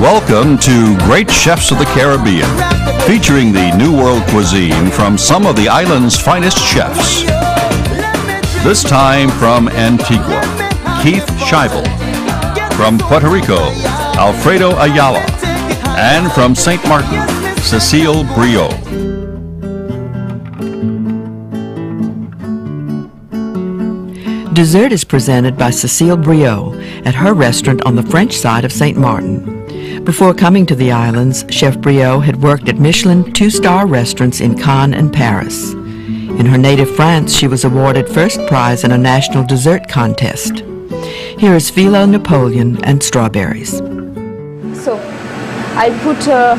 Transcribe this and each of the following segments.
Welcome to Great Chefs of the Caribbean, featuring the New World cuisine from some of the island's finest chefs. This time from Antigua, Keith Scheibel. From Puerto Rico, Alfredo Ayala. And from St. Martin, Cecile Briaud. Dessert is presented by Cecile Briaud at her restaurant on the French side of St. Martin. Before coming to the islands, Chef Briaud had worked at Michelin two-star restaurants in Cannes and Paris. In her native France, she was awarded first prize in a national dessert contest. Here is phyllo Napoleon and strawberries. So, I put uh,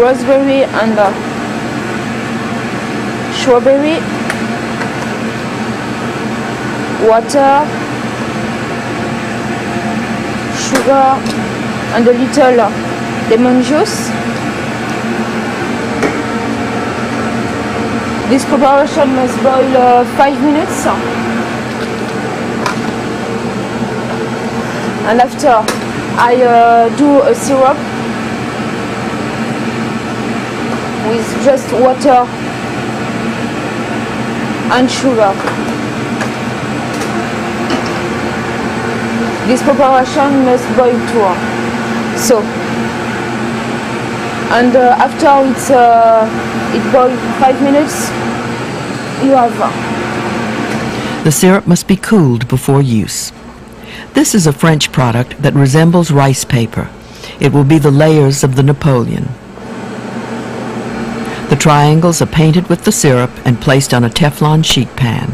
raspberry and uh, strawberry water, sugar, and a little lemon juice. This preparation must boil uh, 5 minutes. And after I uh, do a syrup with just water and sugar. This preparation must boil too. So, and uh, after it's uh, it boils five minutes, you have. The syrup must be cooled before use. This is a French product that resembles rice paper. It will be the layers of the Napoleon. The triangles are painted with the syrup and placed on a Teflon sheet pan.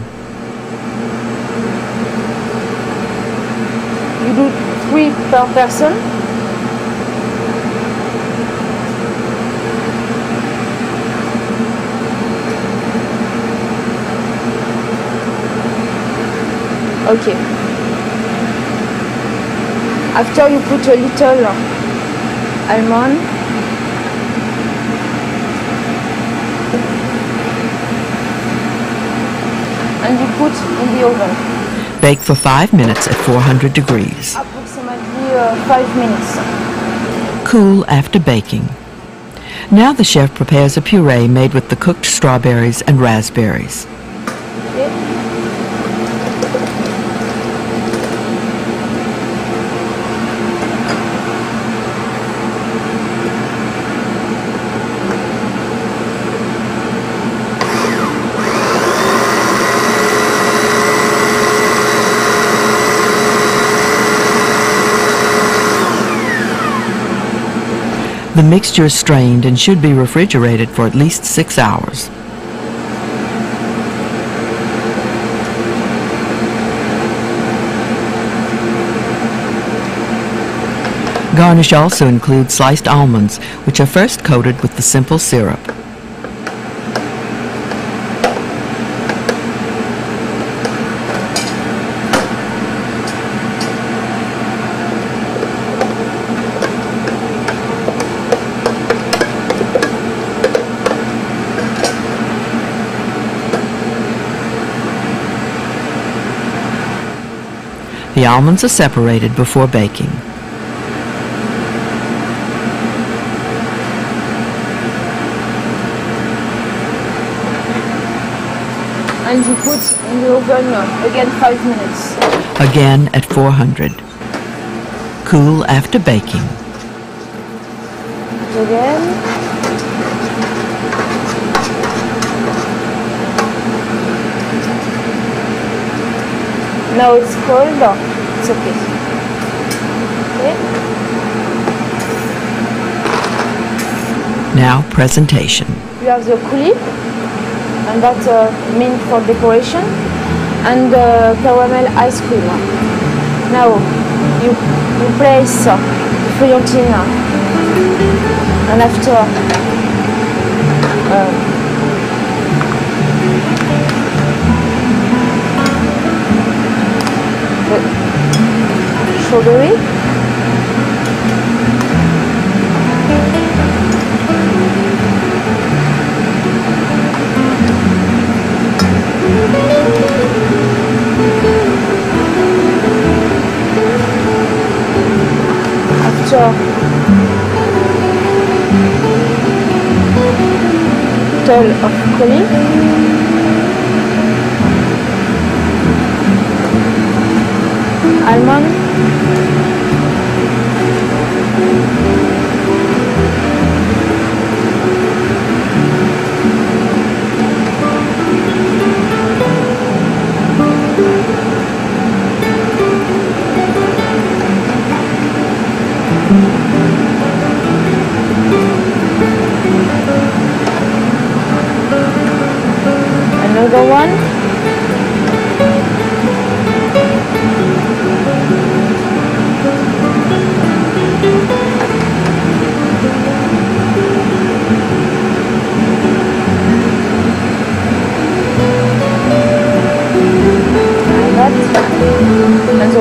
you do three per person. Okay. After you put a little almond and you put in the oven. Bake for five minutes at 400 degrees uh, five minutes. Cool after baking. Now the chef prepares a puree made with the cooked strawberries and raspberries. The mixture is strained and should be refrigerated for at least six hours. Garnish also includes sliced almonds, which are first coated with the simple syrup. The almonds are separated before baking. And you put in the oven again 5 minutes. Again at 400. Cool after baking. Again. Now it's cold it's okay. Okay. Now presentation. You have the coulis, and that's uh, meant for decoration, and uh, caramel ice cream. Now you you place uh, the feuilletine, and after. Uh, strawberry. mixture bottle of coulis another one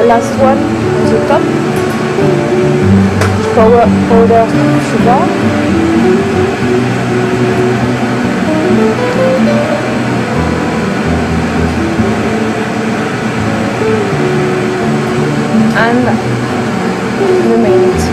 last one on the top. Powder, powder sugar. And the mint